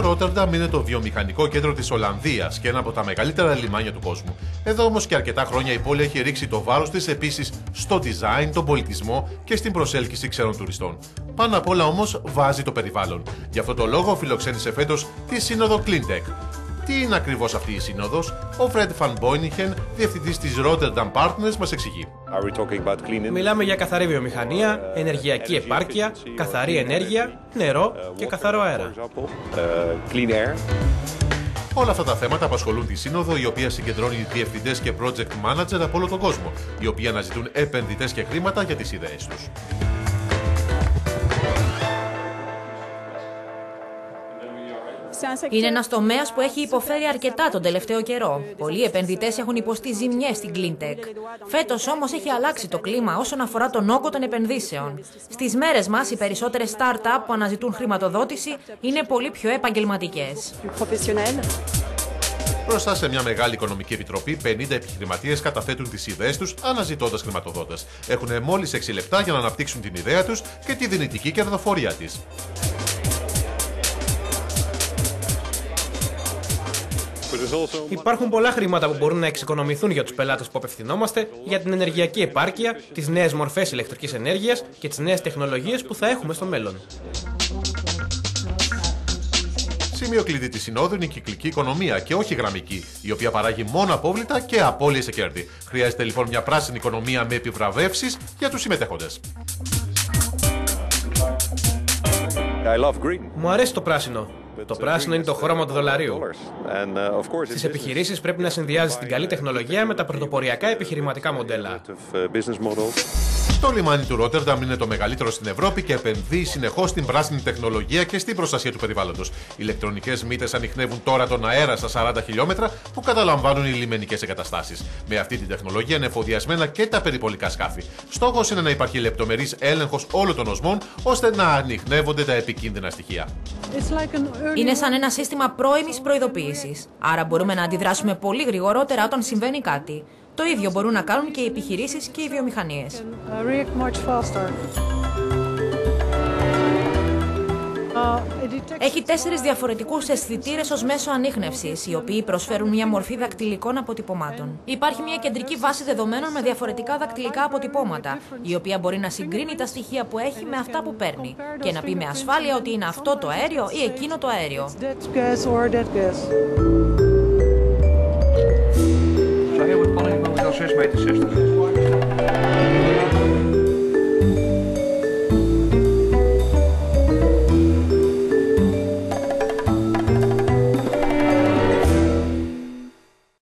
Ρότερνταμ είναι το βιομηχανικό κέντρο της Ολλανδίας και ένα από τα μεγαλύτερα λιμάνια του κόσμου. Εδώ όμως και αρκετά χρόνια η πόλη έχει ρίξει το βάρος της επίσης στο design, τον πολιτισμό και στην προσέλκυση ξένων τουριστών. Πάνω απ' όλα όμως βάζει το περιβάλλον. Γι' αυτό το λόγο φιλοξένησε φέτος τη Σύνοδο Cleantech. Τι είναι ακριβώς αυτή η σύνοδος, ο Fred Van Boynichen, διευθυντής της Rotterdam Partners, μας εξηγεί. Μιλάμε για καθαρή βιομηχανία, ενεργειακή επάρκεια, καθαρή ενέργεια, νερό και καθαρό αέρα. Όλα αυτά τα θέματα απασχολούν τη Σύνοδο, η οποία συγκεντρώνει διευθυντές και project manager από όλο τον κόσμο, οι οποίοι αναζητούν επενδυτές και χρήματα για τις ιδέες τους. Είναι ένας τομέας που έχει υποφέρει αρκετά τον τελευταίο καιρό. Πολλοί επενδυτές έχουν υποστεί ζημιές στην Cleantech. Φέτος όμως έχει αλλάξει το κλίμα όσον αφορά τον όγκο των επενδύσεων. Στις μέρες μας, οι περισσότερες startup που αναζητούν χρηματοδότηση είναι πολύ πιο επαγγελματικές. Μπροστά σε μια μεγάλη οικονομική επιτροπή, 50 επιχειρηματίες καταθέτουν τις ιδέες τους αναζητώντας χρηματοδότες. Έχουν μόλις 6 λεπτά για να αναπτύξουν την ιδέα τους και τη δυνητική κερδοφορία της. Υπάρχουν πολλά χρήματα που μπορούν να εξοικονομηθούν για τους πελάτες που απευθυνόμαστε, για την ενεργειακή επάρκεια, τις νέες μορφές ηλεκτρικής ενέργειας και τις νέες τεχνολογίες που θα έχουμε στο μέλλον. Σημείο κλειδί της Συνόδου είναι η κυκλική οικονομία και όχι γραμμική, η οποία παράγει μόνο απόβλητα και απώλειες σε κέρδη. Χρειάζεται λοιπόν μια πράσινη οικονομία με επιβραβεύσεις για τους συμμετέχοντες. Μου αρέσει το πράσινο. Το πράσινο είναι το χρώμα του δολαρίου. Στις επιχειρήσεις πρέπει να συνδυάζεις την καλή τεχνολογία με τα πρωτοποριακά επιχειρηματικά μοντέλα. Το λιμάνι του Ρότερνταμ είναι το μεγαλύτερο στην Ευρώπη και επενδύει συνεχώς στην πράσινη τεχνολογία και στην προστασία του περιβάλλοντος. Οι ηλεκτρονικές μύτες ανοιχνεύουν τώρα τον αέρα στα 40 χιλιόμετρα που καταλαμβάνουν οι λιμενικές εγκαταστάσεις. Με αυτή την τεχνολογία είναι εφοδιασμένα και τα περιπολικά σκάφη. Στόχος είναι να υπάρχει λεπτομερής έλεγχος όλων των οσμών ώστε να ανοιχνεύονται τα επικίνδυνα στοιχεία. Είναι σαν ένα σύστημα πρώιμης προειδοποίησης. Άρα μπορούμε να αντιδράσουμε πολύ γρηγορότερα όταν συμβαίνει κάτι. Το ίδιο μπορούν να κάνουν και οι επιχειρήσεις και οι βιομηχανίες. Έχει τέσσερις διαφορετικούς αισθητήρες ως μέσο ανείχνευσης, οι οποίοι προσφέρουν μια μορφή δακτυλικών αποτυπωμάτων. Υπάρχει μια κεντρική βάση δεδομένων με διαφορετικά δακτυλικά αποτυπώματα, η οποία μπορεί να συγκρίνει τα στοιχεία που έχει με αυτά που παίρνει και να πει με ασφάλεια ότι είναι αυτό το αέριο ή εκείνο το αέριο. Zou às 6h30.